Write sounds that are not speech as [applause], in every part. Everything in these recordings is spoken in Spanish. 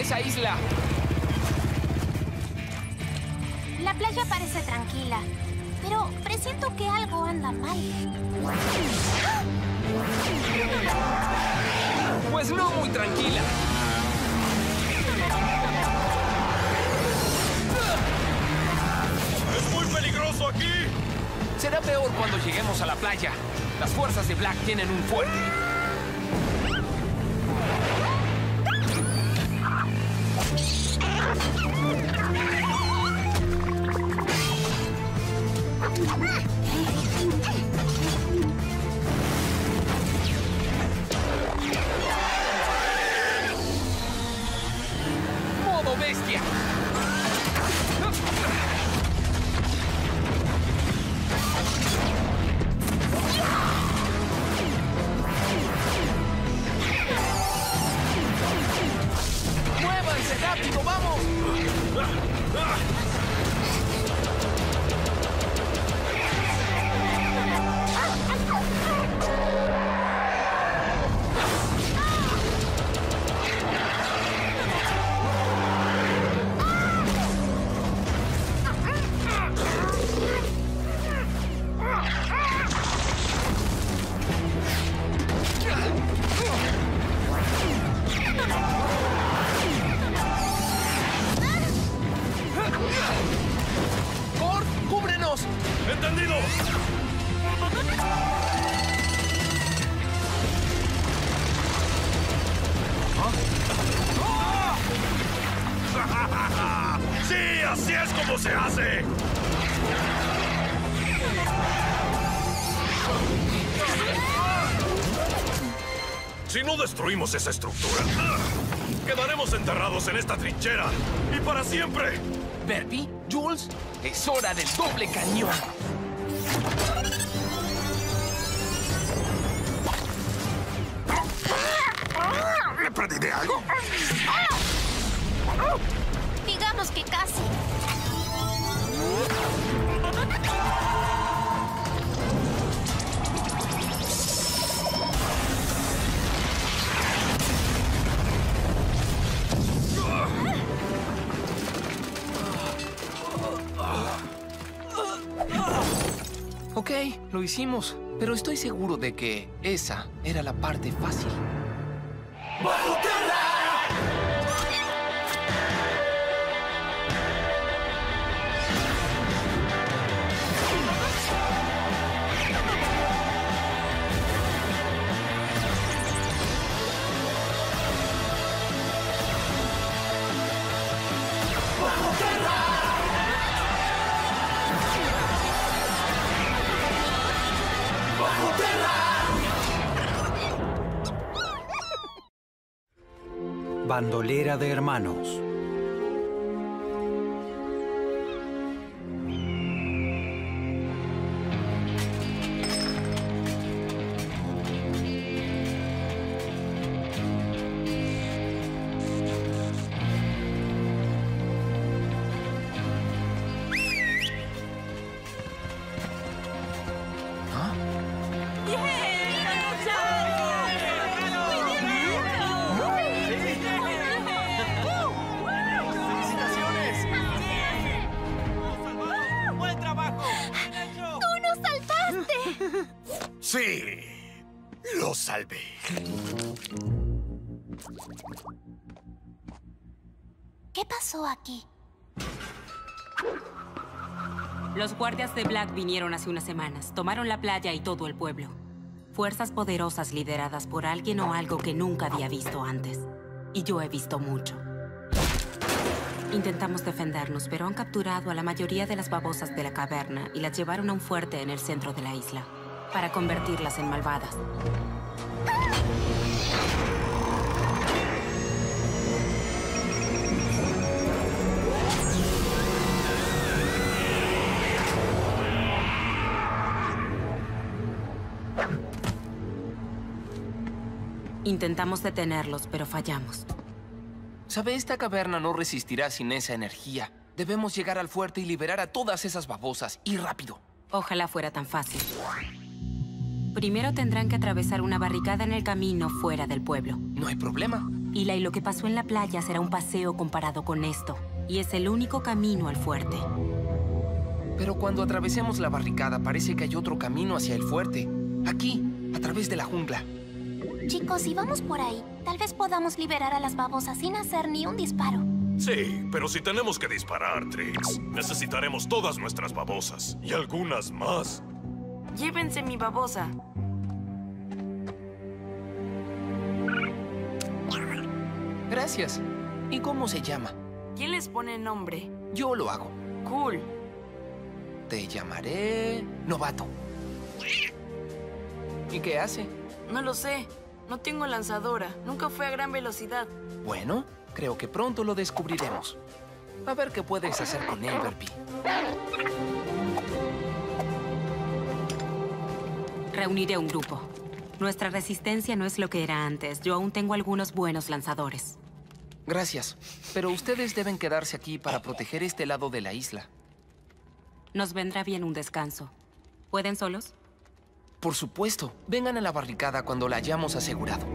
esa isla. La playa parece tranquila, pero presiento que algo anda mal. Pues no muy tranquila. ¡Es muy peligroso aquí! Será peor cuando lleguemos a la playa. Las fuerzas de Black tienen un fuerte. [laughs] ¡Sí! ¡Así es como se hace! Si no destruimos esa estructura, quedaremos enterrados en esta trinchera y para siempre. Bertie, Jules, es hora del doble cañón. Thank you. Hicimos, pero estoy seguro de que esa era la parte fácil. Lo salvé. ¿Qué pasó aquí? Los guardias de Black vinieron hace unas semanas, tomaron la playa y todo el pueblo. Fuerzas poderosas lideradas por alguien o algo que nunca había visto antes. Y yo he visto mucho. Intentamos defendernos, pero han capturado a la mayoría de las babosas de la caverna y las llevaron a un fuerte en el centro de la isla, para convertirlas en malvadas. Intentamos detenerlos, pero fallamos. Sabe, esta caverna no resistirá sin esa energía. Debemos llegar al fuerte y liberar a todas esas babosas, y rápido. Ojalá fuera tan fácil. Primero tendrán que atravesar una barricada en el camino fuera del pueblo. No hay problema. Eli, lo que pasó en la playa será un paseo comparado con esto. Y es el único camino al fuerte. Pero cuando atravesemos la barricada parece que hay otro camino hacia el fuerte. Aquí, a través de la jungla. Chicos, si vamos por ahí, tal vez podamos liberar a las babosas sin hacer ni un disparo. Sí, pero si tenemos que disparar, Trix, necesitaremos todas nuestras babosas. Y algunas más. Llévense mi babosa. Gracias. ¿Y cómo se llama? ¿Quién les pone nombre? Yo lo hago. Cool. Te llamaré... Novato. ¿Y qué hace? No lo sé. No tengo lanzadora. Nunca fue a gran velocidad. Bueno, creo que pronto lo descubriremos. A ver qué puedes hacer con él. Reuniré un grupo. Nuestra resistencia no es lo que era antes. Yo aún tengo algunos buenos lanzadores. Gracias. Pero ustedes deben quedarse aquí para proteger este lado de la isla. Nos vendrá bien un descanso. ¿Pueden solos? Por supuesto. Vengan a la barricada cuando la hayamos asegurado.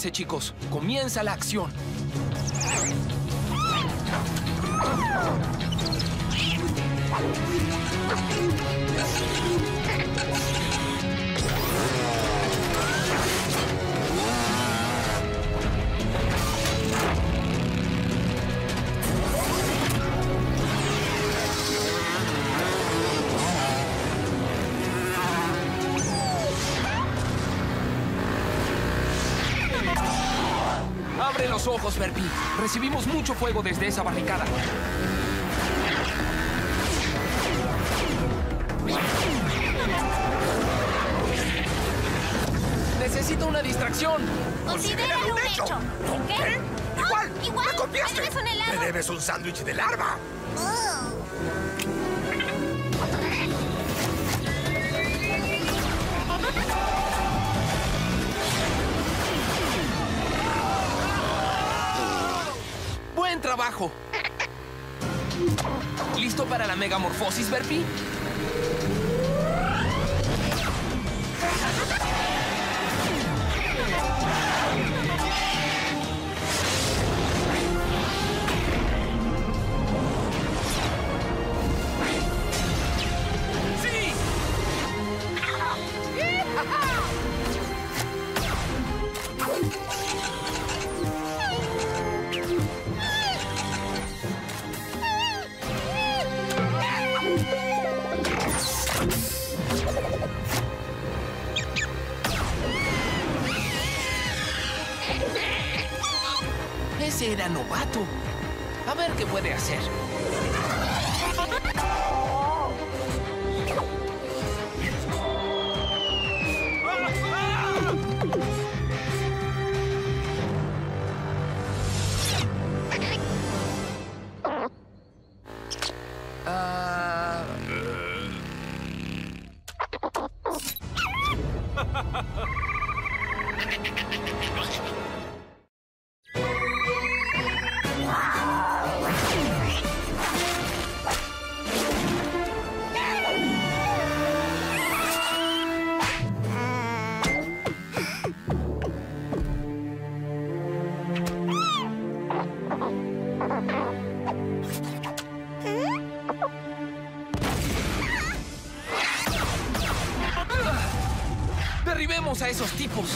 Prepárense, chicos. Comienza la acción. Abre los ojos, Verpi. Recibimos mucho fuego desde esa barricada. Necesito una distracción. Considéralo un hecho. ¿Qué? No, Igual, igual. me copiaste. Me debes un helado. Me debes un sándwich de larva. Buen ¿Listo para la megamorfosis, Verpi? Derribemos a esos tipos.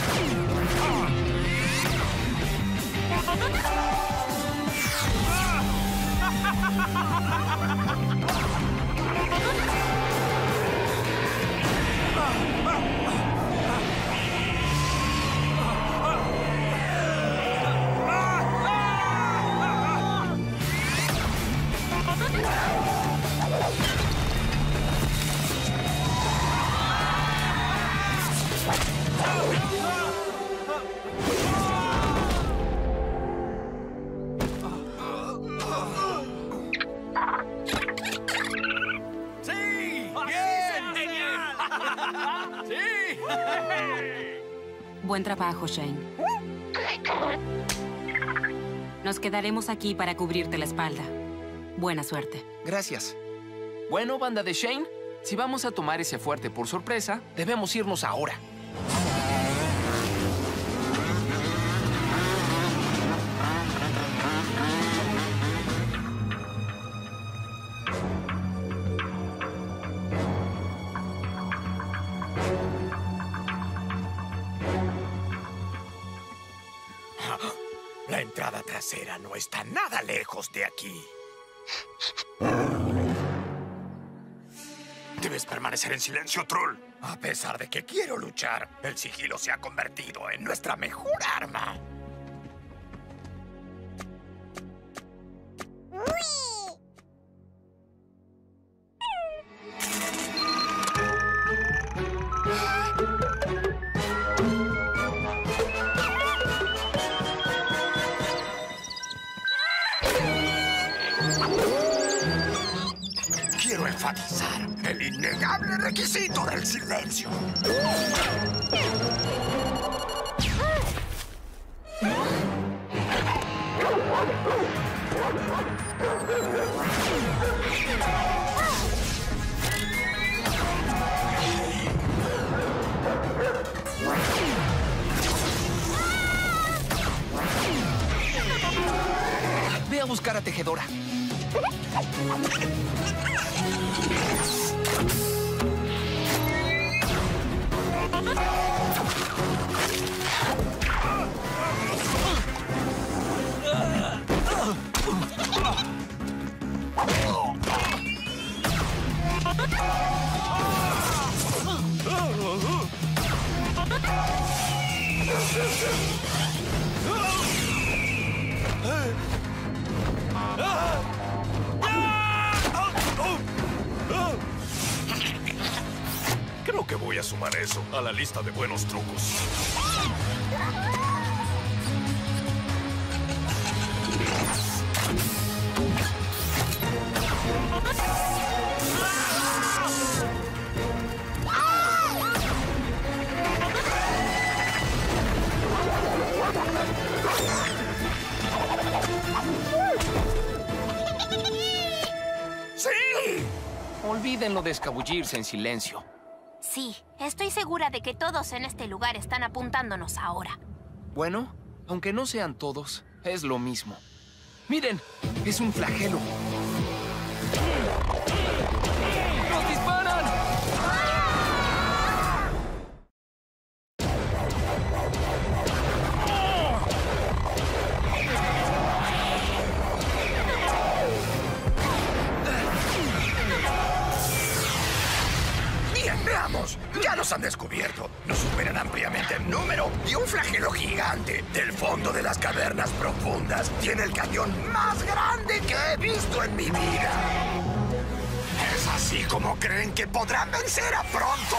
[laughs] Shane. Nos quedaremos aquí para cubrirte la espalda. Buena suerte. Gracias. Bueno, banda de Shane, si vamos a tomar ese fuerte por sorpresa, debemos irnos ahora. Lejos de aquí. Debes permanecer en silencio, Troll. A pesar de que quiero luchar, el sigilo se ha convertido en nuestra mejor arma. El innegable requisito del silencio. Ve a buscar a Tejedora. Oh! Creo que voy a sumar eso a la lista de buenos trucos. ¡Sí! Olvídenlo de escabullirse en silencio. Sí, estoy segura de que todos en este lugar están apuntándonos ahora. Bueno, aunque no sean todos, es lo mismo. Miren, es un flagelo. Han descubierto. Nos superan ampliamente en número y un flagelo gigante del fondo de las cavernas profundas tiene el cañón más grande que he visto en mi vida. ¿Es así como creen que podrán vencer a pronto?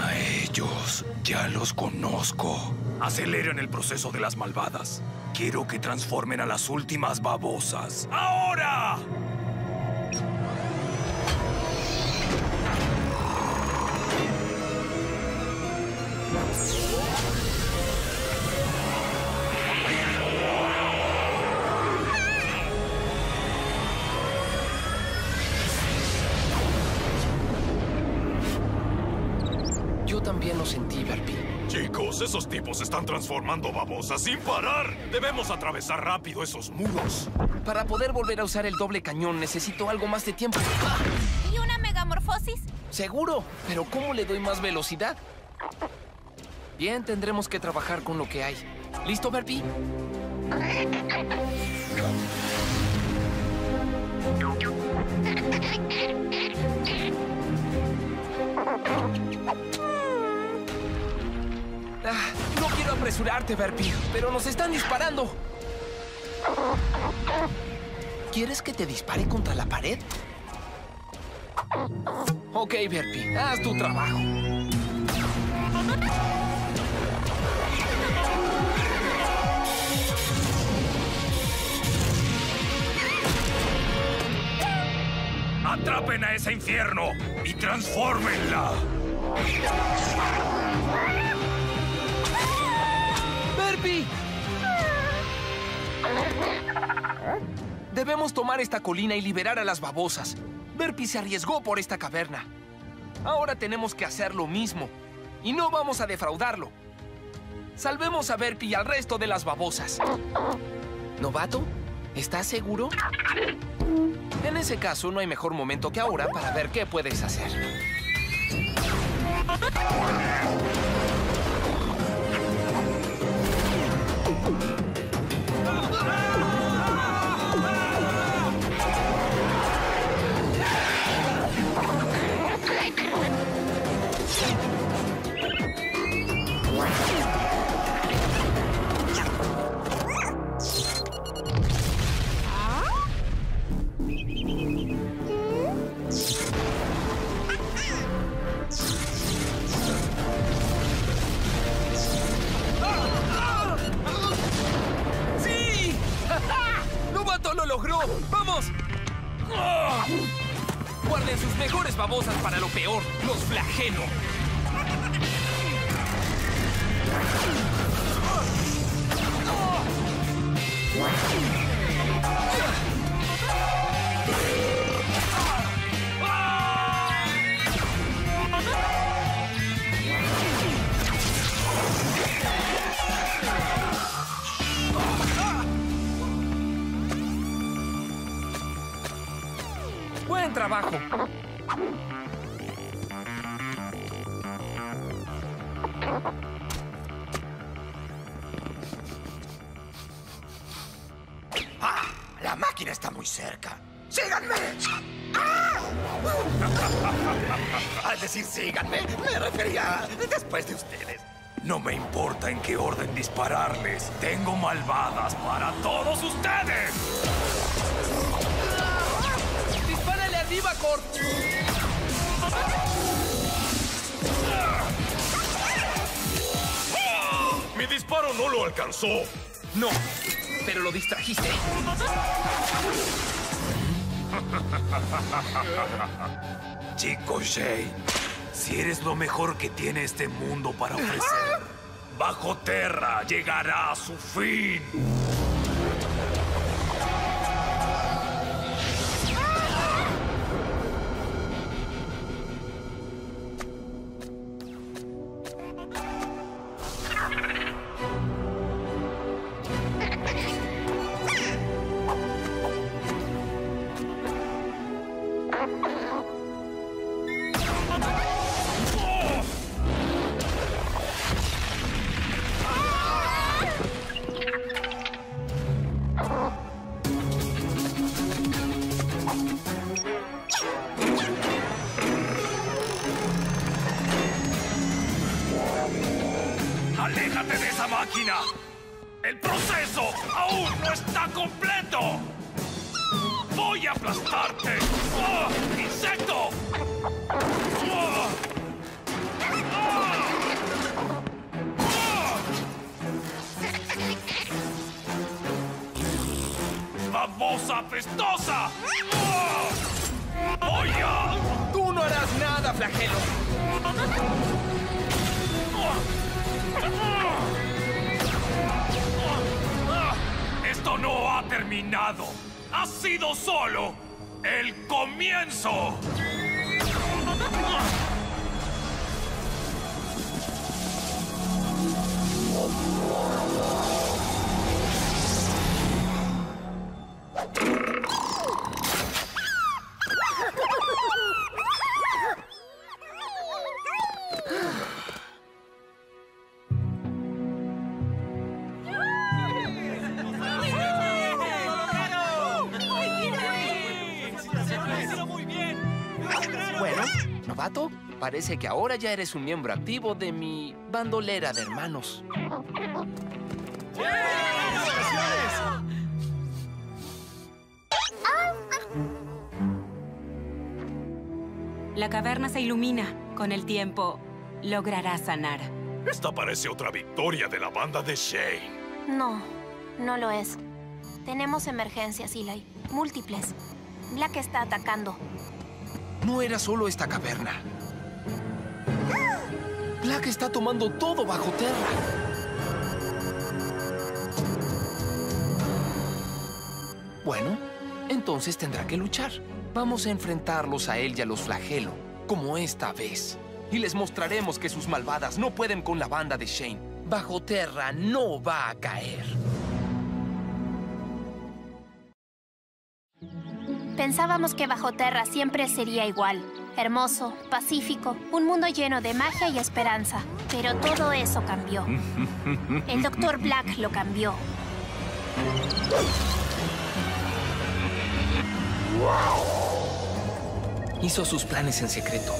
A ellos ya los conozco. Aceleren el proceso de las malvadas. Quiero que transformen a las últimas babosas. ¡Ahora! Esos tipos están transformando babosas sin parar. Debemos atravesar rápido esos muros. Para poder volver a usar el doble cañón necesito algo más de tiempo. ¡Ah! ¿Y una megamorfosis? Seguro, pero ¿cómo le doy más velocidad? Bien, tendremos que trabajar con lo que hay. ¿Listo, Verpi? [laughs] Ah, no quiero apresurarte, Berpi, pero nos están disparando. ¿Quieres que te dispare contra la pared? Ok, Berpi, haz tu trabajo. ¡Atrapen a ese infierno y transfórmenla! Debemos tomar esta colina y liberar a las babosas. Berpy se arriesgó por esta caverna. Ahora tenemos que hacer lo mismo. Y no vamos a defraudarlo. Salvemos a Berpy y al resto de las babosas. ¿Novato? ¿Estás seguro? En ese caso, no hay mejor momento que ahora para ver qué puedes hacer. Mejores babosas para lo peor, los flagelo. Buen trabajo. No me importa en qué orden dispararles. Tengo malvadas para todos ustedes. ¡Dispárale arriba, Cort! Mi disparo no lo alcanzó. No, pero lo distrajiste. [laughs] Chico Shane, si eres lo mejor que tiene este mundo para ofrecer, Bajo Terra llegará a su fin. Parece que ahora ya eres un miembro activo de mi bandolera de hermanos. La caverna se ilumina. Con el tiempo, logrará sanar. Esta parece otra victoria de la banda de Shane. No, no lo es. Tenemos emergencias, Eli. Múltiples. Black está atacando. no era solo esta caverna. Black está tomando todo bajo tierra. Bueno, entonces tendrá que luchar. Vamos a enfrentarlos a él y a los flagelo, como esta vez. Y les mostraremos que sus malvadas no pueden con la banda de Shane. Bajo tierra no va a caer. Pensábamos que bajo tierra siempre sería igual. Hermoso, pacífico, un mundo lleno de magia y esperanza. Pero todo eso cambió. El Dr. Black lo cambió. Hizo sus planes en secreto.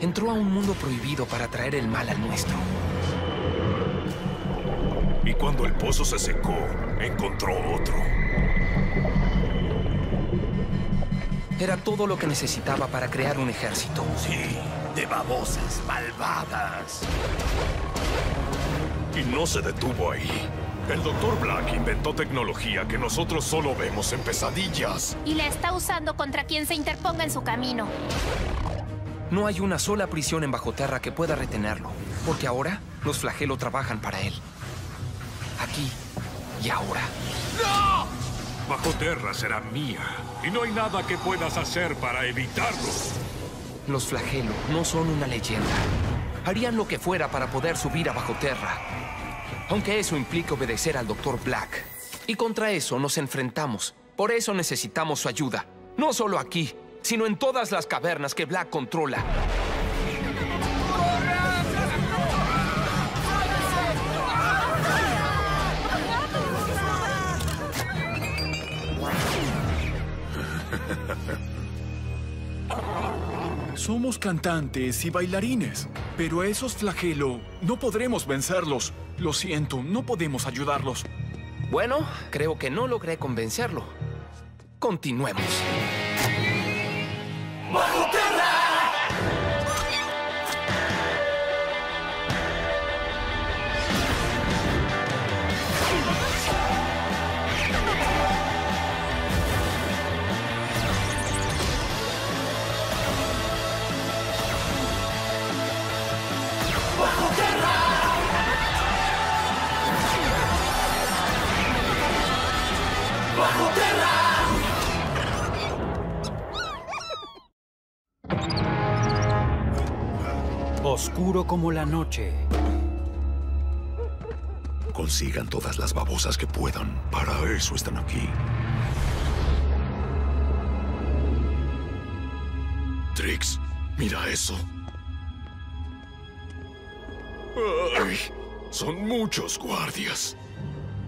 Entró a un mundo prohibido para traer el mal al nuestro. Y cuando el pozo se secó, encontró otro. Era todo lo que necesitaba para crear un ejército. Sí, de babosas malvadas. Y no se detuvo ahí. El Dr. Black inventó tecnología que nosotros solo vemos en pesadillas. Y la está usando contra quien se interponga en su camino. No hay una sola prisión en Bajo Tierra que pueda retenerlo, porque ahora los flagelo trabajan para él. Aquí y ahora. Bajo Tierra será mía. Y no hay nada que puedas hacer para evitarlo. Los flagelo no son una leyenda. Harían lo que fuera para poder subir a Bajo Tierra. Aunque eso implique obedecer al Dr. Black. Y contra eso nos enfrentamos. Por eso necesitamos su ayuda. No solo aquí, sino en todas las cavernas que Black controla. Somos cantantes y bailarines, pero a esos flagelo no podremos vencerlos. Lo siento, no podemos ayudarlos. Bueno, creo que no logré convencerlo. Continuemos. Oscuro como la noche. Consigan todas las babosas que puedan. Para eso están aquí. Trix, mira eso. Ay, son muchos guardias.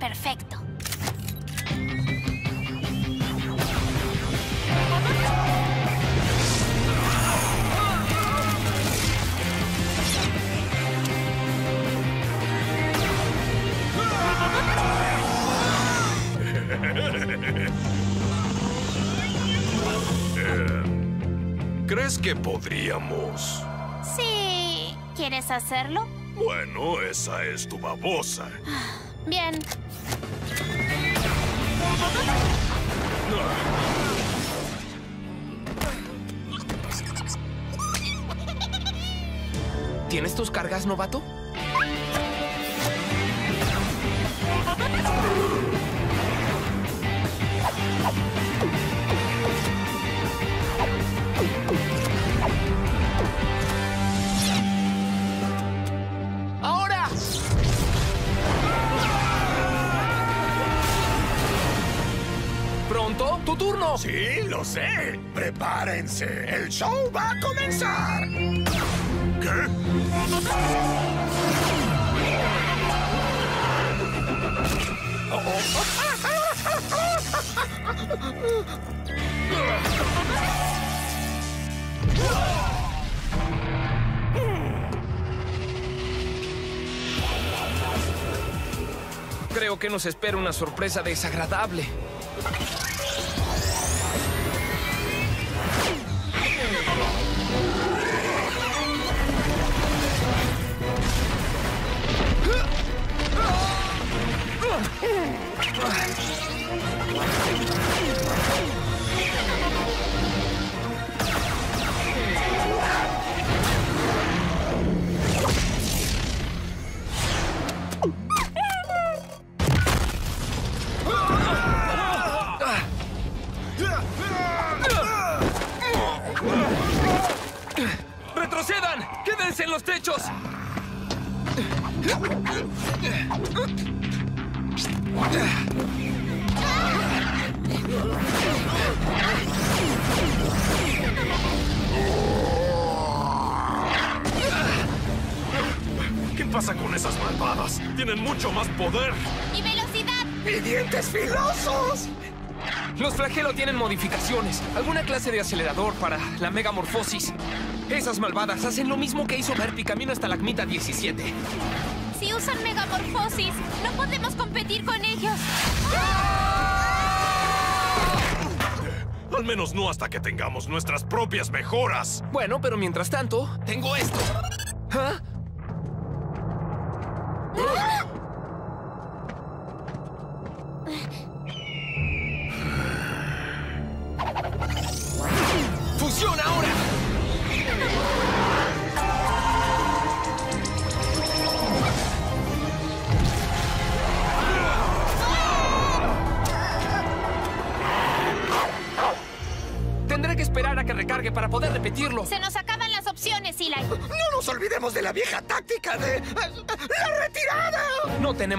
Perfecto. Que podríamos? Sí. ¿Quieres hacerlo? Bueno, esa es tu babosa. Bien. ¿Tienes tus cargas, novato? Lo sé. Prepárense. El show va a comenzar. ¿Qué? Creo que nos espera una sorpresa desagradable. ¡Retrocedan! ¡Quédense en los techos! ¿Qué pasa con esas malvadas? Tienen mucho más poder. ¡Y velocidad! ¡Y dientes filosos! Los flagelo tienen modificaciones. Alguna clase de acelerador para la megamorfosis. Esas malvadas hacen lo mismo que hizo Verpi camino hasta la Acmita 17. Si usan megamorfosis, no podemos competir con ellos. Al menos no hasta que tengamos nuestras propias mejoras. Bueno, pero mientras tanto, tengo esto. ¿Ah?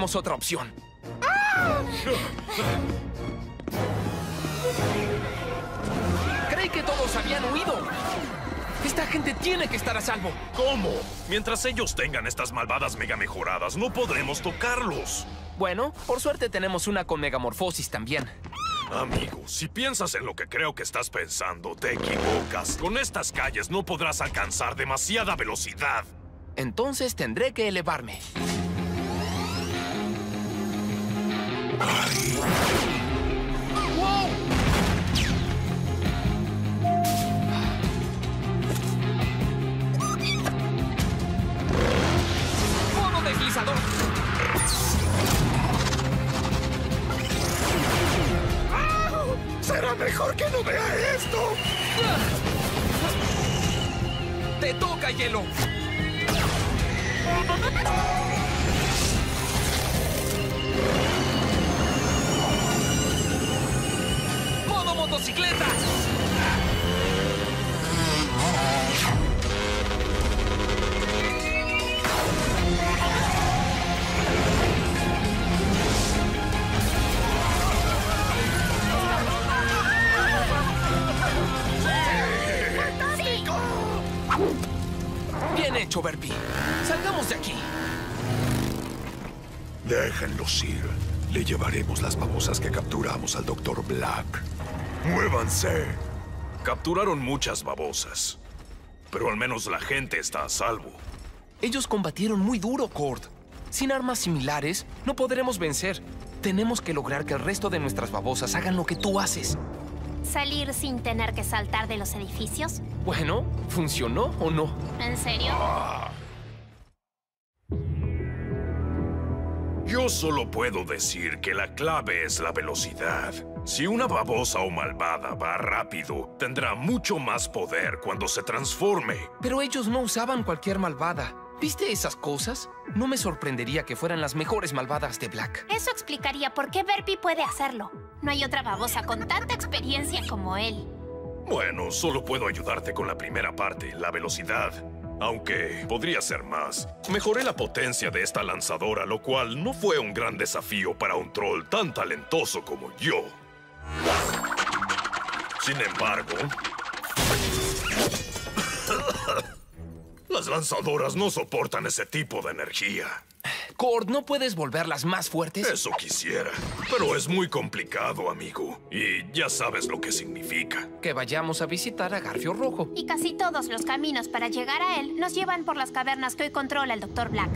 Tenemos otra opción. Creí que todos habían huido. Esta gente tiene que estar a salvo. ¿Cómo? Mientras ellos tengan estas malvadas mega mejoradas, no podremos tocarlos. Bueno, por suerte tenemos una con megamorfosis también. Amigo, si piensas en lo que creo que estás pensando, te equivocas. Con estas calles no podrás alcanzar demasiada velocidad. Entonces tendré que elevarme. ¡Será mejor que no vea esto! ¡Te toca, hielo! Déjenlos ir. Le llevaremos las babosas que capturamos al Dr. Black. ¡Muévanse! Capturaron muchas babosas. Pero al menos la gente está a salvo. Ellos combatieron muy duro, Cord. Sin armas similares, no podremos vencer. Tenemos que lograr que el resto de nuestras babosas hagan lo que tú haces. ¿Salir sin tener que saltar de los edificios? Bueno, ¿funcionó o no? ¿En serio? Yo solo puedo decir que la clave es la velocidad. Si una babosa o malvada va rápido, tendrá mucho más poder cuando se transforme. Pero ellos no usaban cualquier malvada. ¿Viste esas cosas? No me sorprendería que fueran las mejores malvadas de Black. Eso explicaría por qué Verpi puede hacerlo. No hay otra babosa con tanta experiencia como él. Bueno, solo puedo ayudarte con la primera parte, la velocidad. Aunque podría ser más. Mejoré la potencia de esta lanzadora, lo cual no fue un gran desafío para un troll tan talentoso como yo. Sin embargo... [laughs] Las lanzadoras no soportan ese tipo de energía. Cord, ¿no puedes volverlas más fuertes? Eso quisiera. Pero es muy complicado, amigo. Y ya sabes lo que significa. Que vayamos a visitar a Garfio Rojo. Y casi todos los caminos para llegar a él nos llevan por las cavernas que hoy controla el Dr. Black.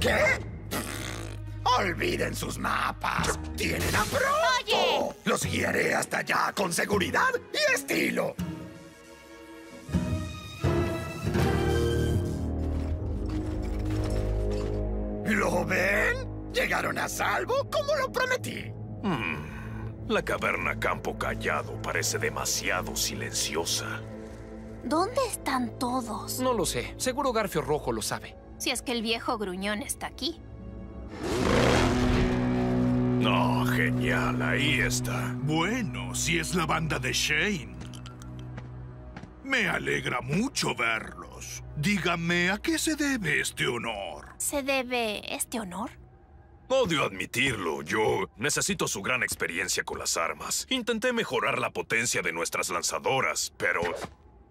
¿Qué? Olviden sus mapas. ¡Tienen a pronto! ¡Oye! Los guiaré hasta allá con seguridad y estilo. ¿Lo ven? ¿Llegaron a salvo como lo prometí? La caverna Campo Callado parece demasiado silenciosa. ¿Dónde están todos? No lo sé. Seguro Garfio Rojo lo sabe. Si es que el viejo gruñón está aquí. No, genial, ahí está. Bueno, si es la banda de Shane. Me alegra mucho verlos. Dígame, ¿a qué se debe este honor? ¿Se debe este honor? Odio admitirlo, yo necesito su gran experiencia con las armas. Intenté mejorar la potencia de nuestras lanzadoras, pero...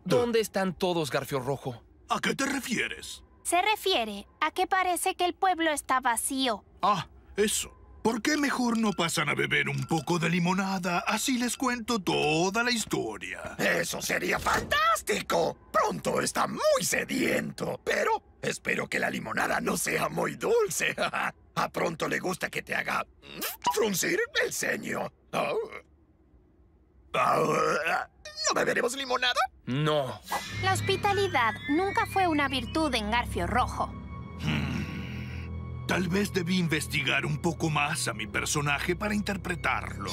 ¿Dónde están todos, Garfio Rojo? ¿A qué te refieres? Se refiere a que parece que el pueblo está vacío. Ah, eso. ¿Por qué mejor no pasan a beber un poco de limonada? Así les cuento toda la historia. Eso sería fantástico. Pronto está muy sediento, pero espero que la limonada no sea muy dulce. [laughs] A pronto le gusta que te haga fruncir el ceño. Oh. Oh, ¿No beberemos limonada? No. La hospitalidad nunca fue una virtud en Garfio Rojo. Tal vez debí investigar un poco más a mi personaje para interpretarlo.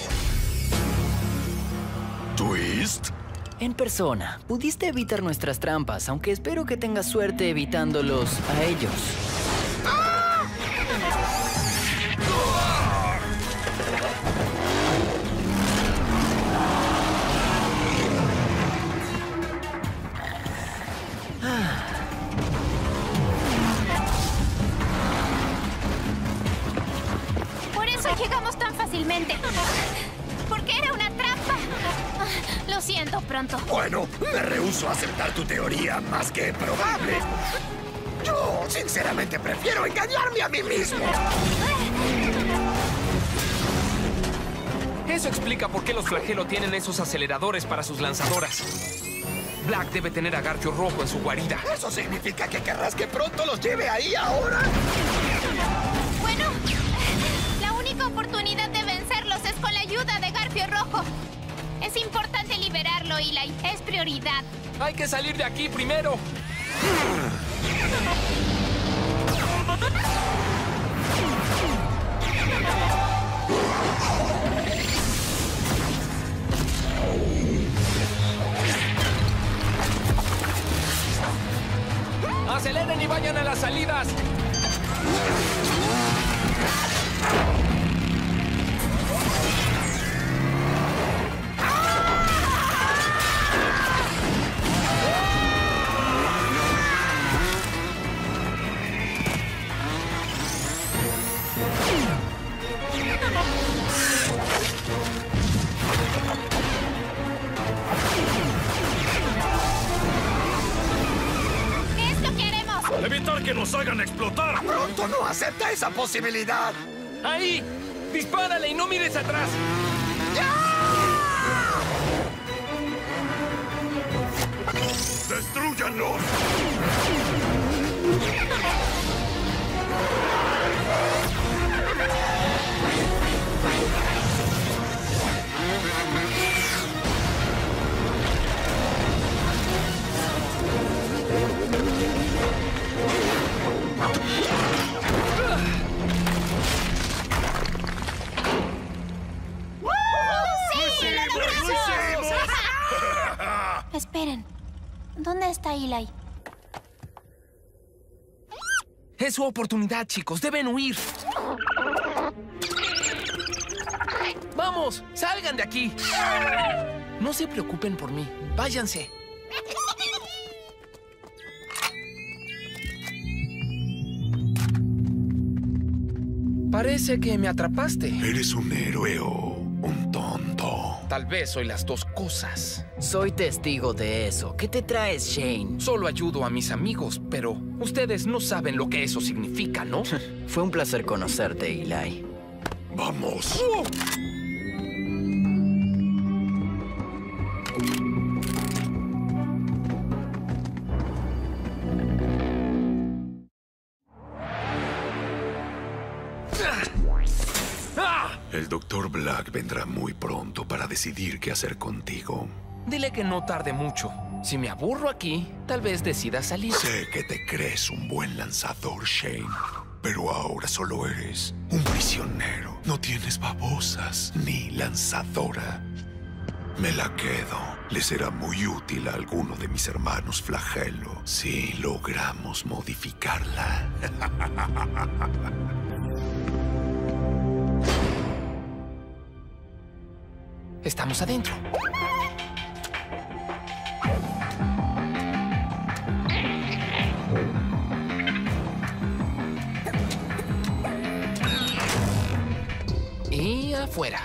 ¿Twist? En persona, pudiste evitar nuestras trampas, aunque espero que tengas suerte evitándolos a ellos. Tu teoría más que probable. Yo, sinceramente, prefiero engañarme a mí mismo. Eso explica por qué los flagelo tienen esos aceleradores para sus lanzadoras. Black debe tener a Garfio Rojo en su guarida. ¿Eso significa que querrás que pronto los lleve ahí ahora? Bueno, la única oportunidad de vencerlos es con la ayuda de Garfio Rojo. Es importante liberarlo, Eli. Es prioridad. Hay que salir de aquí primero. ¡Aceleren y vayan a las salidas! Posibilidad. ¡Ahí! ¡Dispárale y no mires atrás! ¡Destruyanlos! ¡Sí! [laughs] Esperen. ¿Dónde está Eli? Es su oportunidad, chicos. Deben huir. ¡Vamos! ¡Salgan de aquí! No se preocupen por mí. Váyanse. Parece que me atrapaste. ¿Eres un héroe o un tonto? Tal vez soy las dos cosas. Soy testigo de eso. ¿Qué te traes, Shane? Solo ayudo a mis amigos, pero ustedes no saben lo que eso significa, ¿no? [laughs] Fue un placer conocerte, Eli. Vamos. ¡Ah! Vendrá muy pronto para decidir qué hacer contigo. Dile que no tarde mucho. Si me aburro aquí, tal vez decida salir. Sé que te crees un buen lanzador, Shane. Pero ahora solo eres un prisionero. No tienes babosas ni lanzadora. Me la quedo. Le será muy útil a alguno de mis hermanos flagelo si logramos modificarla. [laughs] Estamos adentro. Y afuera.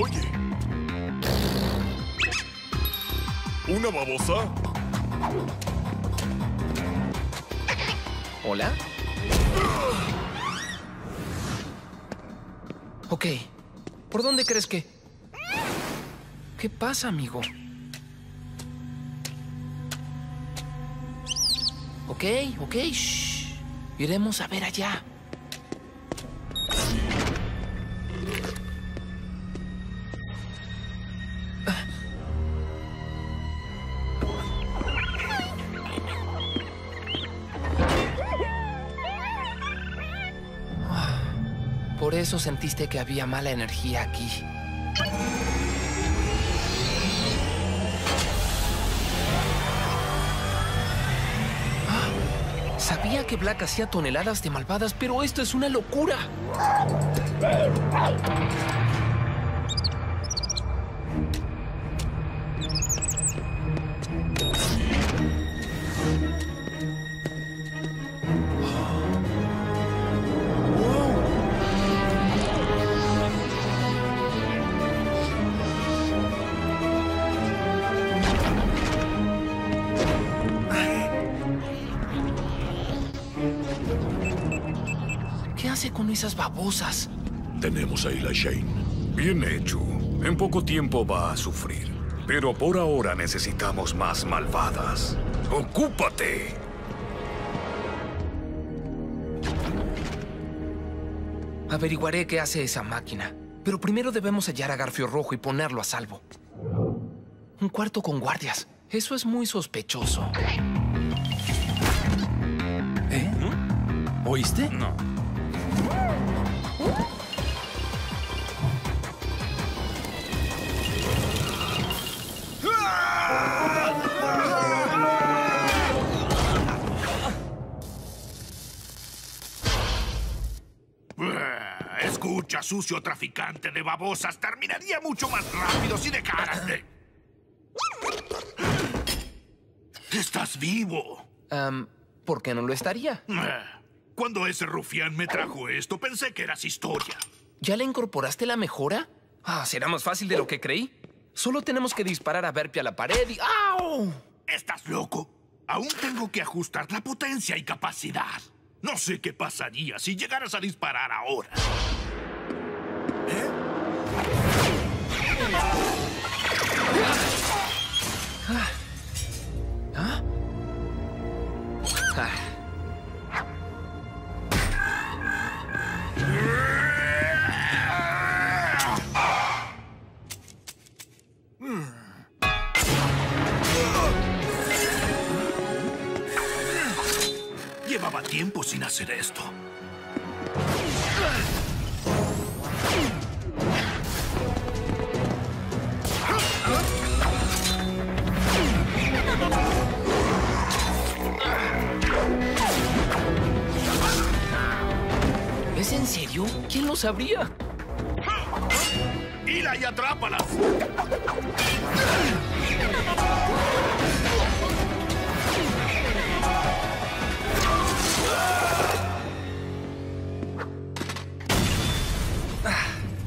Oye. ¿Una babosa? ¿Hola? Ok. ¿Por dónde crees que...? ¿Qué pasa, amigo? Ok, ok, shh. Iremos a ver allá. Eso sentiste que había mala energía aquí. Ah, Sabía que Black hacía toneladas de malvadas, pero esto es una locura. Esas babosas? Tenemos a Eli Shane. Bien hecho. En poco tiempo va a sufrir. Pero por ahora necesitamos más malvadas. ¡Ocúpate! Averiguaré qué hace esa máquina. Pero primero debemos hallar a Garfio Rojo y ponerlo a salvo. Un cuarto con guardias. Eso es muy sospechoso. ¿Eh? ¿Oíste? No. Sucio traficante de babosas. Terminaría mucho más rápido si dejaras de... ¡Estás vivo! ¿Por qué no lo estaría? Cuando ese rufián me trajo esto, pensé que eras historia. ¿Ya le incorporaste la mejora? Ah, será más fácil de lo que creí. Solo tenemos que disparar a Verpi a la pared y... ¡Au! ¿Estás loco? Aún tengo que ajustar la potencia y capacidad. No sé qué pasaría si llegaras a disparar ahora. Llevaba tiempo sin hacer esto. En serio? ¿Quién lo sabría? ¡Hila y atrápalas!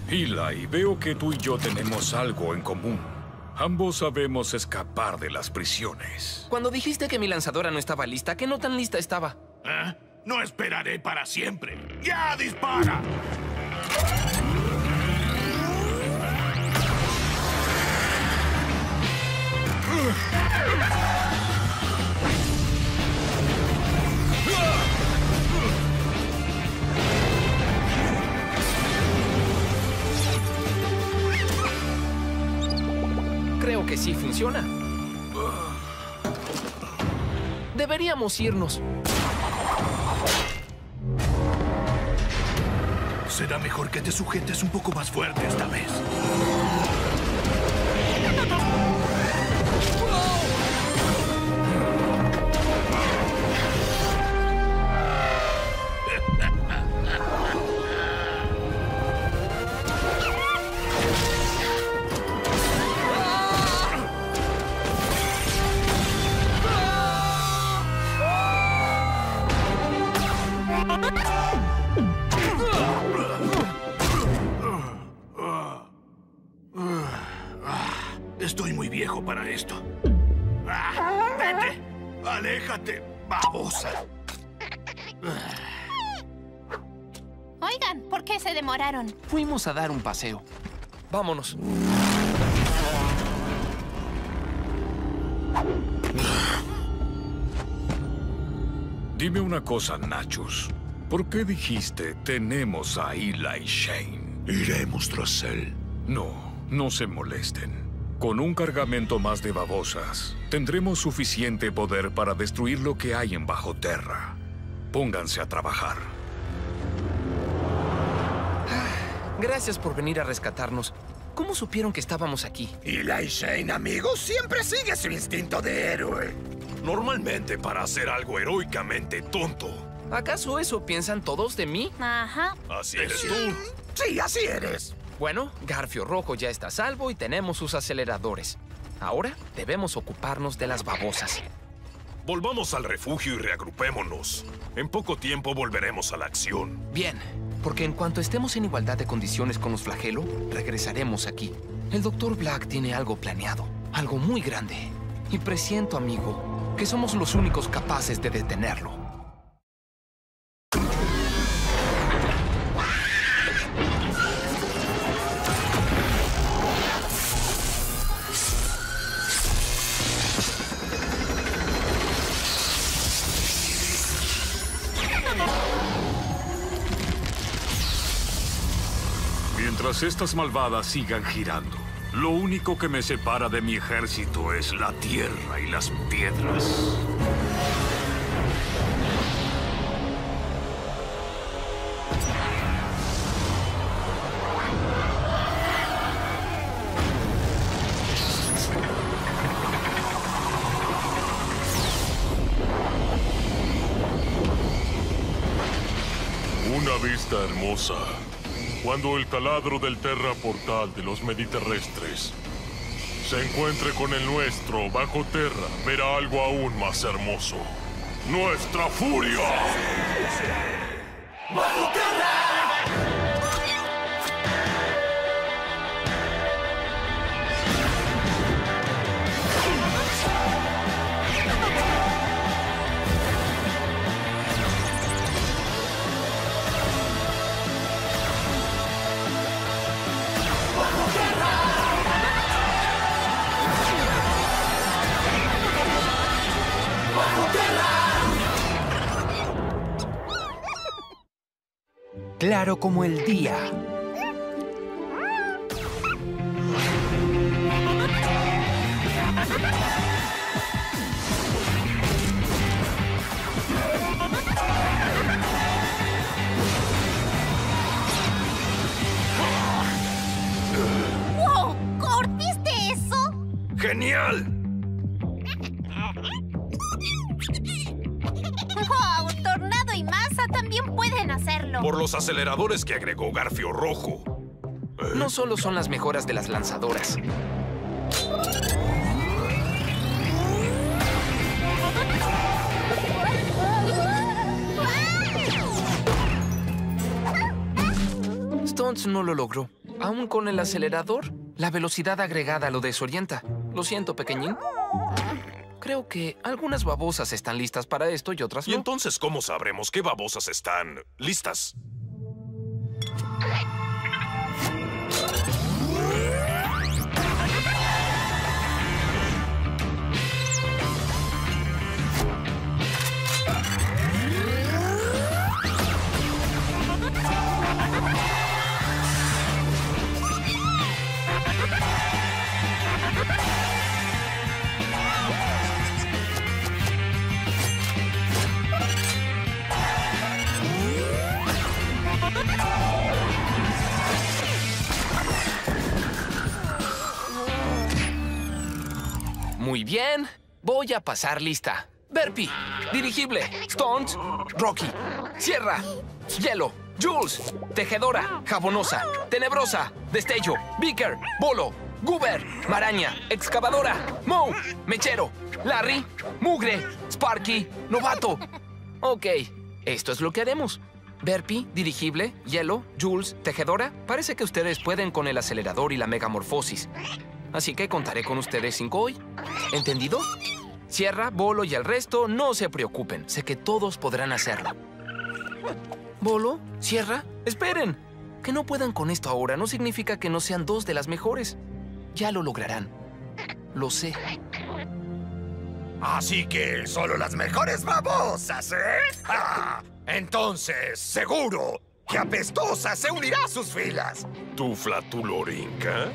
Eli, veo que tú y yo tenemos algo en común. Ambos sabemos escapar de las prisiones. Cuando dijiste que mi lanzadora no estaba lista, ¿qué no tan lista estaba? ¿Eh? No esperaré para siempre. ¡Ya dispara! Creo que sí funciona. Deberíamos irnos. Será mejor que te sujetes un poco más fuerte esta vez. Fuimos a dar un paseo. Vámonos. Dime una cosa, Nachos. ¿Por qué dijiste tenemos a Eli Shane? Iremos tras él. No, no se molesten. Con un cargamento más de babosas, tendremos suficiente poder para destruir lo que hay en bajo tierra. Pónganse a trabajar. Gracias por venir a rescatarnos. ¿Cómo supieron que estábamos aquí? Eli Shane, amigo, siempre sigue su instinto de héroe. Normalmente para hacer algo heroicamente tonto. ¿Acaso eso piensan todos de mí? Ajá. Así eres tú. Sí, así eres. Bueno, Garfio Rojo ya está a salvo y tenemos sus aceleradores. Ahora debemos ocuparnos de las babosas. Volvamos al refugio y reagrupémonos. En poco tiempo volveremos a la acción. Bien, porque en cuanto estemos en igualdad de condiciones con los flagelo, regresaremos aquí. El Dr. Black tiene algo planeado, algo muy grande. Y presiento, amigo, que somos los únicos capaces de detenerlo. Estas malvadas sigan girando, lo único que me separa de mi ejército es la tierra y las piedras. Cuando el taladro del Terra Portal de los Mediterrestres se encuentre con el nuestro bajo Terra, verá algo aún más hermoso. ¡Nuestra furia! Claro como el día. Los aceleradores que agregó Garfio Rojo. No solo son las mejoras de las lanzadoras. Stones no lo logró. Aún con el acelerador, la velocidad agregada lo desorienta. Lo siento, pequeñín. Creo que algunas babosas están listas para esto y otras ¿Y no. entonces cómo sabremos qué babosas están listas? えっ? Muy bien. Voy a pasar lista. Berpi, dirigible, Stones, Rocky, Sierra, Hielo, Jules, Tejedora, Jabonosa, Tenebrosa, Destello, Beaker, Bolo, Goober, Maraña, Excavadora, Moe, Mechero, Larry, Mugre, Sparky, Novato. Ok, esto es lo que haremos. Berpi, dirigible, Hielo, Jules, Tejedora, parece que ustedes pueden con el acelerador y la megamorfosis. Así que contaré con ustedes cinco hoy. ¿Entendido? Sierra, Bolo y el resto, no se preocupen. Sé que todos podrán hacerlo. Bolo, Sierra, esperen. Que no puedan con esto ahora no significa que no sean dos de las mejores. Ya lo lograrán. Lo sé. Así que solo las mejores babosas, ¿eh? Ah, entonces, seguro que Apestosa se unirá a sus filas. ¿Tu flatulorinca?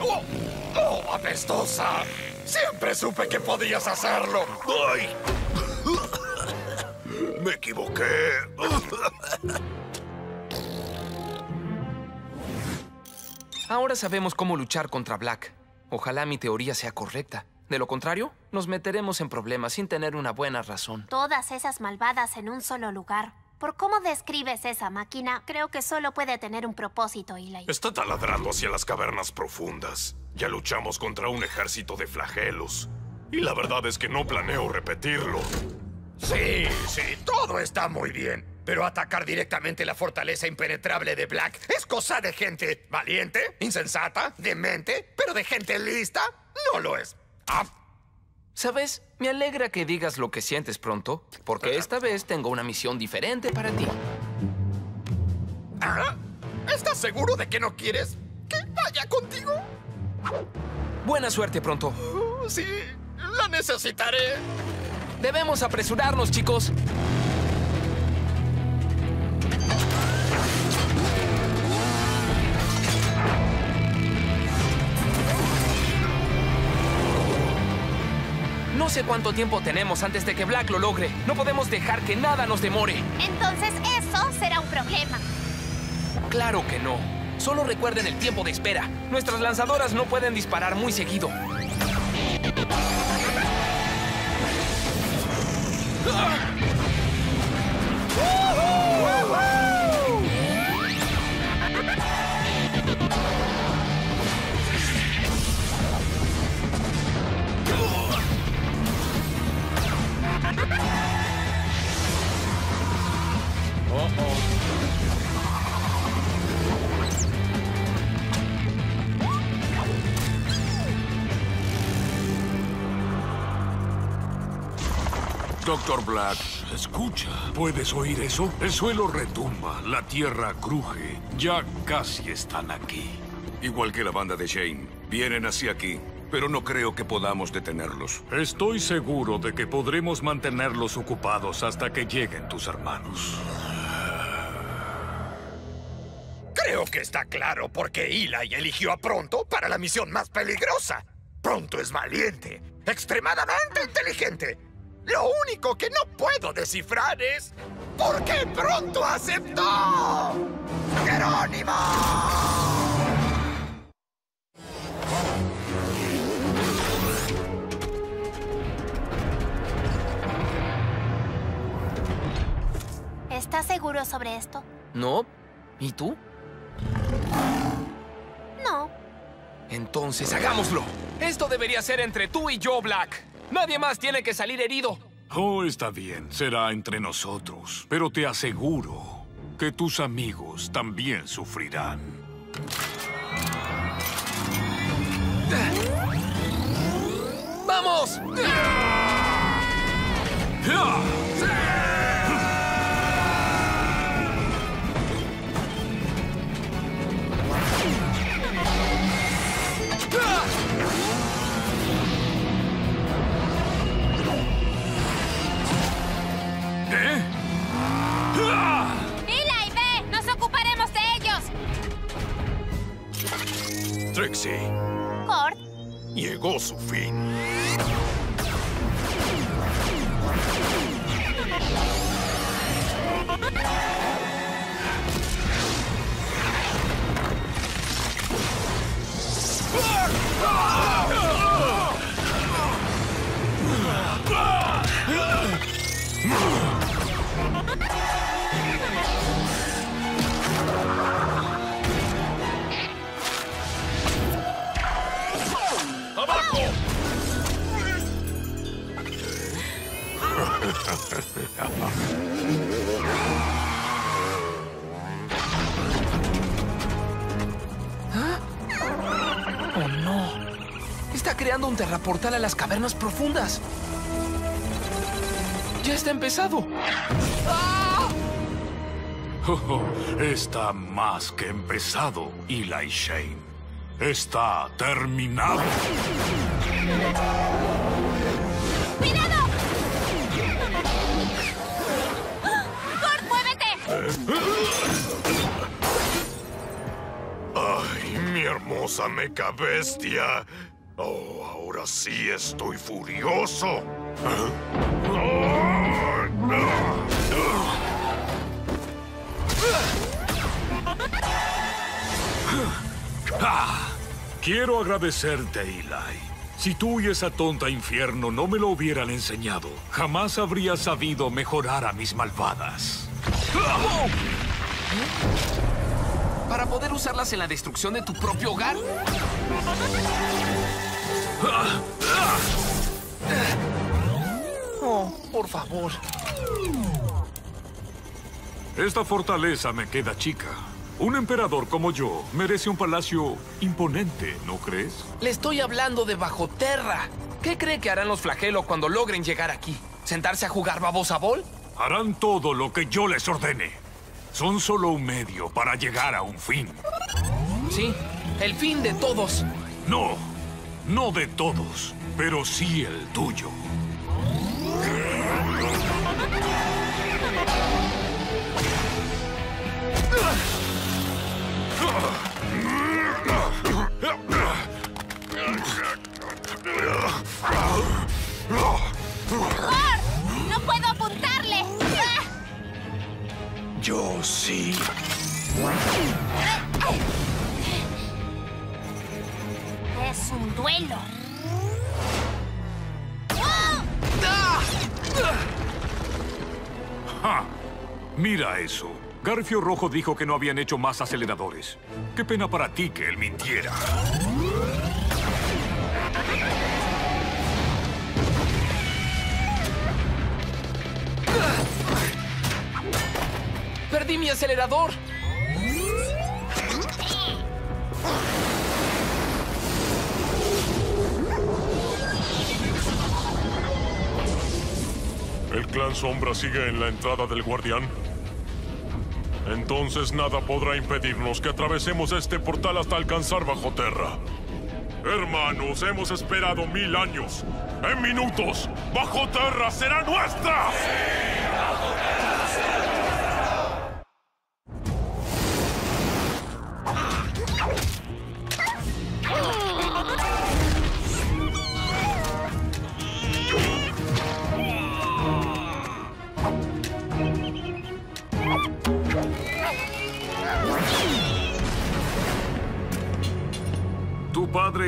¡Oh! ¡Oh, Apestosa! Siempre supe que podías hacerlo. ¡Ay! Me equivoqué. Ahora sabemos cómo luchar contra Black. Ojalá mi teoría sea correcta. De lo contrario, nos meteremos en problemas sin tener una buena razón. Todas esas malvadas en un solo lugar. Por cómo describes esa máquina, creo que solo puede tener un propósito, Eli. Está taladrando hacia las cavernas profundas. Ya luchamos contra un ejército de flagelos. Y la verdad es que no planeo repetirlo. Sí, sí, todo está muy bien. Pero atacar directamente la fortaleza impenetrable de Black es cosa de gente valiente, insensata, demente, pero de gente lista no lo es. Ah, ¿Sabes? Me alegra que digas lo que sientes pronto, porque esta vez tengo una misión diferente para ti. ¿ah? ¿Estás seguro de que no quieres que vaya contigo? Buena suerte pronto. Uh, sí, la necesitaré. Debemos apresurarnos, chicos. No sé cuánto tiempo tenemos antes de que Black lo logre. No podemos dejar que nada nos demore. Entonces eso será un problema. Claro que no. Solo recuerden el tiempo de espera. Nuestras lanzadoras no pueden disparar muy seguido. Doctor Black, escucha. ¿Puedes oír eso? El suelo retumba, la tierra cruje. Ya casi están aquí. Igual que la banda de Shane. Vienen hacia aquí, pero no creo que podamos detenerlos. Estoy seguro de que podremos mantenerlos ocupados hasta que lleguen tus hermanos. Creo que está claro por qué Eli eligió a Pronto para la misión más peligrosa. Pronto es valiente, extremadamente inteligente. Lo único que no puedo descifrar es por qué Pronto aceptó. ¡Jerónimo! ¿Estás seguro sobre esto? No. ¿Y tú? No. Entonces hagámoslo. Esto debería ser entre tú y yo, Black. Nadie más tiene que salir herido. Oh, está bien, será entre nosotros. Pero te aseguro que tus amigos también sufrirán. ¡Vamos! Terraportal a las cavernas profundas. Ya está empezado. ¡Ah! [laughs] Oh, está más que empezado, Eli Shane. Está terminado. ¡Cuidado! ¡Gord, muévete! ¡Ay, mi hermosa meca bestia! Sí estoy furioso. Ah, quiero agradecerte, Eli. Si tú y esa tonta infierno no me lo hubieran enseñado, jamás habría sabido mejorar a mis malvadas. ¿Para poder usarlas en la destrucción de tu propio hogar? Oh, por favor. Esta fortaleza me queda chica. Un emperador como yo merece un palacio imponente, ¿no crees? Le estoy hablando de bajo tierra. ¿Qué cree que harán los flagelos cuando logren llegar aquí? ¿Sentarse a jugar babosa bol? Harán todo lo que yo les ordene. Son solo un medio para llegar a un fin. Sí, el fin de todos. No, no de todos, pero sí el tuyo. ¡No puedo apuntarle! ¡Ah! Yo sí. Es un duelo. ¡Ja! Mira eso. Garfio Rojo dijo que no habían hecho más aceleradores. Qué pena para ti que él mintiera. ¡Perdí mi acelerador! ¿El clan Sombra sigue en la entrada del guardián? Entonces nada podrá impedirnos que atravesemos este portal hasta alcanzar bajo tierra. Hermanos, hemos esperado mil años. En minutos, bajo tierra será nuestra. Padre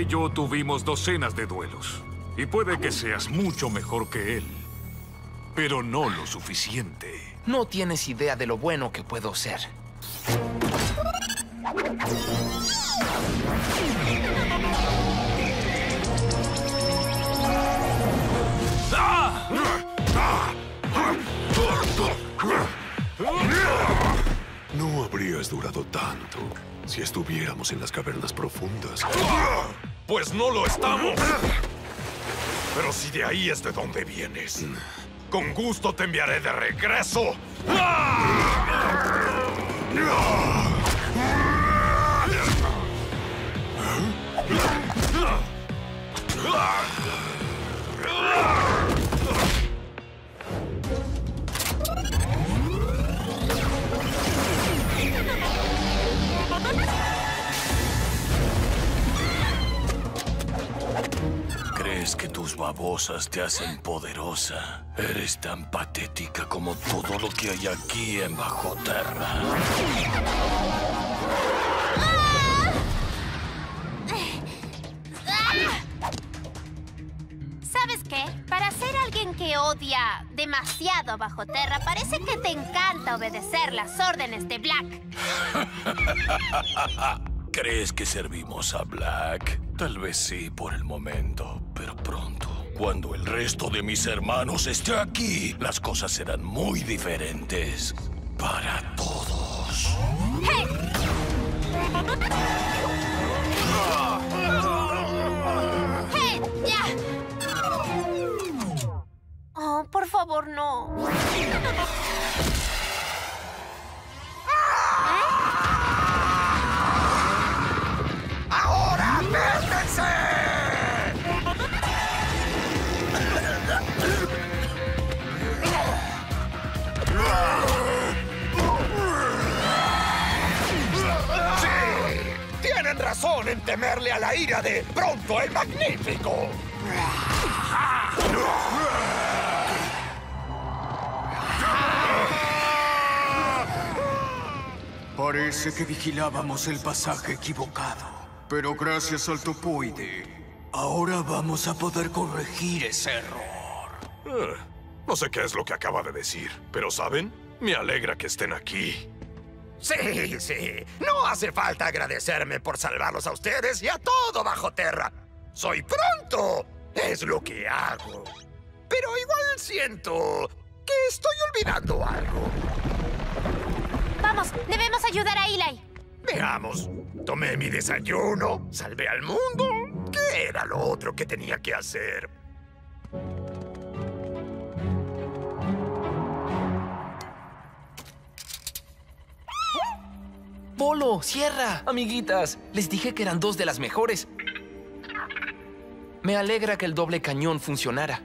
yo tuvimos docenas de duelos. Y puede que seas mucho mejor que él. Pero no lo suficiente. No tienes idea de lo bueno que puedo ser. No habrías durado tanto si estuviéramos en las cavernas profundas. Pues no lo estamos. Pero si de ahí es de donde vienes, con gusto te enviaré de regreso. Que tus babosas te hacen poderosa? Eres tan patética como todo lo que hay aquí en Bajo Terra. ¿Sabes qué? Para ser alguien que odia demasiado a Bajo Terra, parece que te encanta obedecer las órdenes de Black. [laughs] ¿Crees que servimos a Black? Tal vez sí por el momento, pero pronto. Cuando el resto de mis hermanos esté aquí, las cosas serán muy diferentes para todos. Oh, por favor, no. Temerle a la ira de Pronto el Magnífico. Parece que vigilábamos el pasaje equivocado. Pero gracias al topoide, ahora vamos a poder corregir ese error. Eh, no sé qué es lo que acaba de decir, pero ¿saben? Me alegra que estén aquí. Sí, sí. No hace falta agradecerme por salvarlos a ustedes y a todo bajo tierra. Soy pronto. Es lo que hago. Pero igual siento que estoy olvidando algo. Vamos, debemos ayudar a Eli. Veamos. Tomé mi desayuno, salvé al mundo. ¿Qué era lo otro que tenía que hacer? Polo, cierra. Amiguitas, les dije que eran dos de las mejores. Me alegra que el doble cañón funcionara.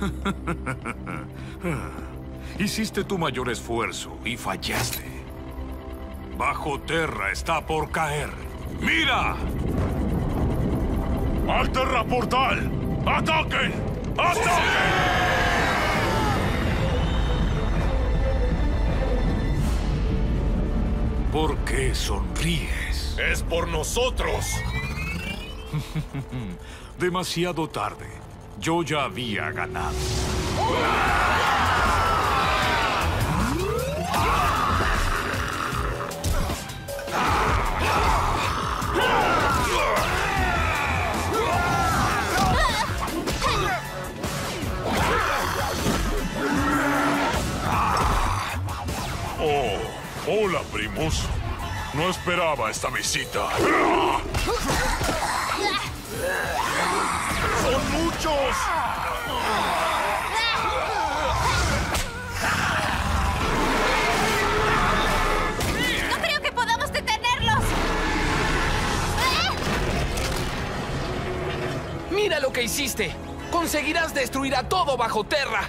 [laughs] Hiciste tu mayor esfuerzo y fallaste. Bajo Terra está por caer. ¡Mira! ¡Al Terra Portal! ¡Ataquen! ¡Ataquen! ¿Por qué sonríes? Es por nosotros. [laughs] Demasiado tarde. Yo ya había ganado. [laughs] primos. No esperaba esta visita. ¡Son muchos! No creo que podamos detenerlos. ¡Mira lo que hiciste! Conseguirás destruir a todo bajo tierra.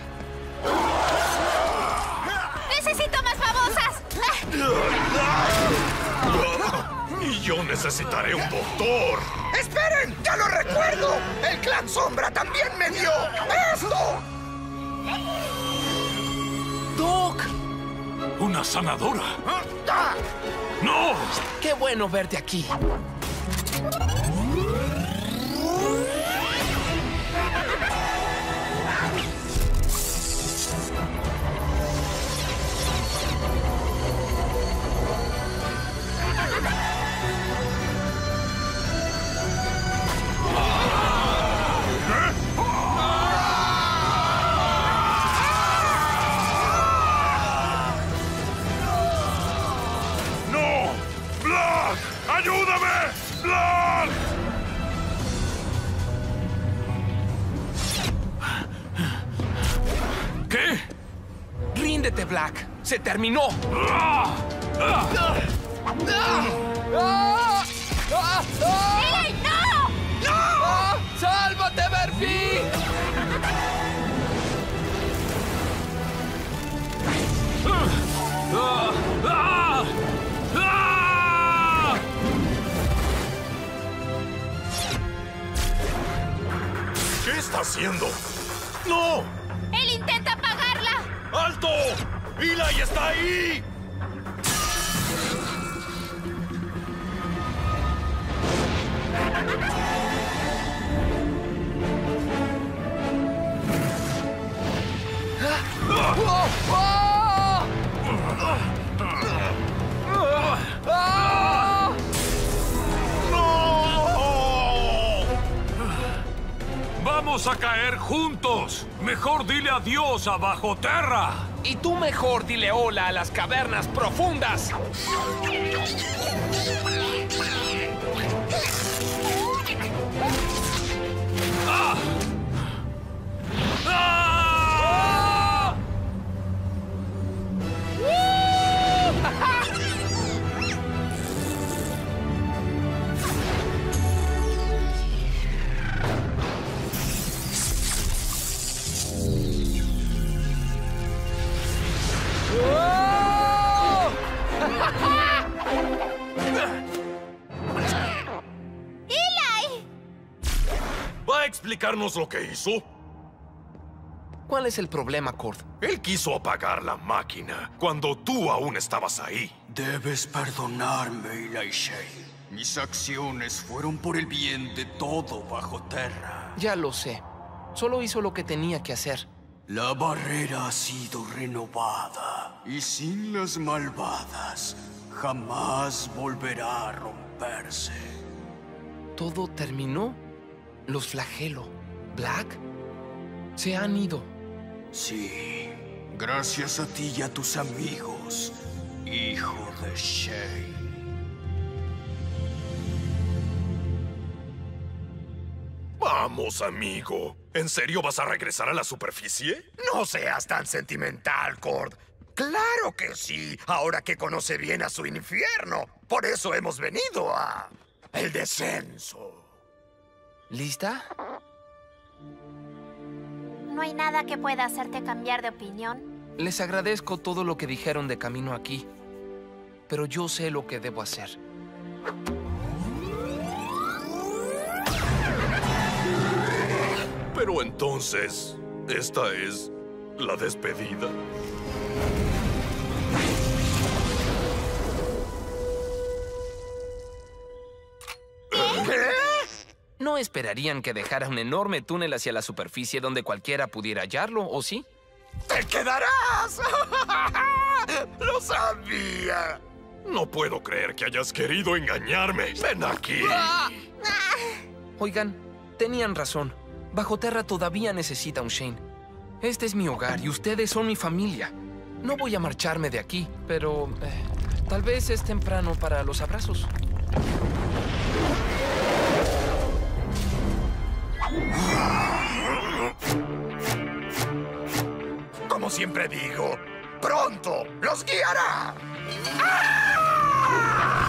Y yo necesitaré un doctor. ¡Esperen! ¡Ya lo recuerdo! ¡El clan Sombra también me dio esto! ¡Doc! ¿Una sanadora? ¡Ah! ¡No! ¡Qué bueno verte aquí! ¿Qué? ¡Ríndete, Black! ¡Se terminó! ¡Eli, no! ¡No! ¡Sálvate, Murphy! ¿Qué está haciendo? ¡No! ¡Eli está ahí! ¡Vamos a caer juntos! Mejor dile adiós a Bajo Terra. Y tú mejor dile hola a las cavernas profundas. ¿Podrá explicarnos lo que hizo? ¿Cuál es el problema, Cord? Él quiso apagar la máquina cuando tú aún estabas ahí. Debes perdonarme, Eli Shane. Mis acciones fueron por el bien de todo bajo tierra. Ya lo sé. Solo hizo lo que tenía que hacer. La barrera ha sido renovada y sin las malvadas jamás volverá a romperse. ¿Todo terminó? Los flagelo. ¿Black? Se han ido. Sí, gracias a ti y a tus amigos, hijo de Shane. Vamos, amigo. ¿En serio vas a regresar a la superficie? No seas tan sentimental, Cord. Claro que sí, ahora que conoce bien a su infierno. Por eso hemos venido a... el descenso. ¿Lista? No hay nada que pueda hacerte cambiar de opinión. Les agradezco todo lo que dijeron de camino aquí, pero yo sé lo que debo hacer. Pero entonces, ¿esta es la despedida? No esperarían que dejara un enorme túnel hacia la superficie donde cualquiera pudiera hallarlo, ¿o sí? ¡Te quedarás! [laughs] ¡Lo sabía! No puedo creer que hayas querido engañarme. Ven aquí. Oigan, tenían razón. Bajo Terra todavía necesita un Shane. Este es mi hogar y ustedes son mi familia. No voy a marcharme de aquí, pero eh, tal vez es temprano para los abrazos. Como siempre digo, pronto los guiará. ¡Ah!